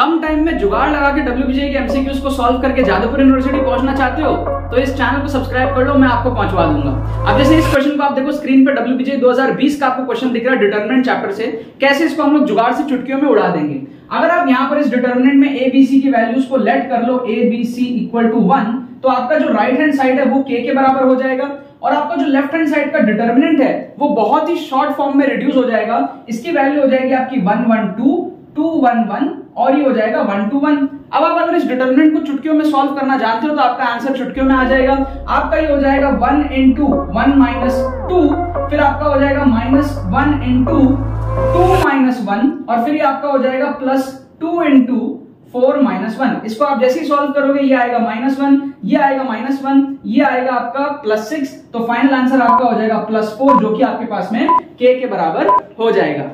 कम time में जुगाड़ लगा के डब्ल्यू के एमसीक्यूज को सॉल्व करके जादवपुर यूनिवर्सिटी पहुँचना चाहते हो तो इस चैनल को सब्सक्राइब कर लो, मैं आपको पहुंचवा दूँगा। अब जैसे इस क्वेश्चन को आप देखो स्क्रीन पे डब्ल्यू 2020 का आपको क्वेश्चन दिख रहा है डिटर्मिनेंट चैप्टर से। कैसे इसको हम लोग जुगाड़ से चुटकियों में उड़ा देंगे? अगर आप यहाँ पर इस डिटर्मिनेंट में ए बी सी की वैल्यूज़ को लेट कर लो A B C equal to one तो आपका जो राइट हैंड साइड है, वो के के बराबर हो जाएगा। और आपका जो लेफ़्ट हैंड साइड का डिटर्मिनेंट है, वो बहुत ही शॉर्ट फॉर्म में रिड्यूस हो जाएगा। इसकी वैल्यू हो जाएगी आपकी one one two two one one और ये हो जाएगा वन टू वन अब आप अगर इस डिटर्मिनेंट को चुटकियों में सॉल्व करना जानते हो तो आपका आंसर चुटकियों में आ जाएगा। आपका ये हो जाएगा one into one minus two फिर आपका हो जाएगा minus one into two minus one और फिर ये आपका हो जाएगा plus two into four minus one इसको आप जैसे ही सॉल्व करोगे, ये आएगा माइनस वन ये आएगा माइनस वन ये आएगा आपका प्लस सिक्स तो फाइनल आंसर आपका हो जाएगा प्लस फोर जो कि आपके पास में के के बराबर हो जाएगा।